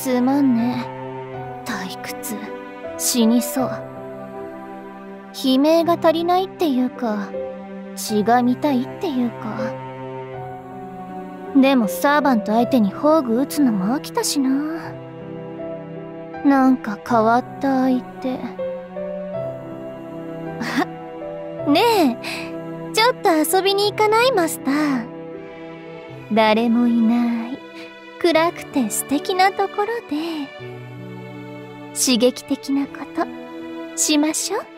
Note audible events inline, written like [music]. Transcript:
つまんね退屈。死にそう。悲鳴が足りないっていうか血が見たいっていうか。でもサーバント相手に宝具打つのも飽きたしな。なんか変わった相手。あ [laughs] ねえ。ちょっと遊びに行かないマスター。誰もいない。暗くて素敵なところで刺激的なことしましょう。